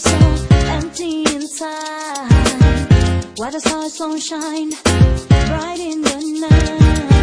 feel so empty inside. What a sunshine, bright in the night.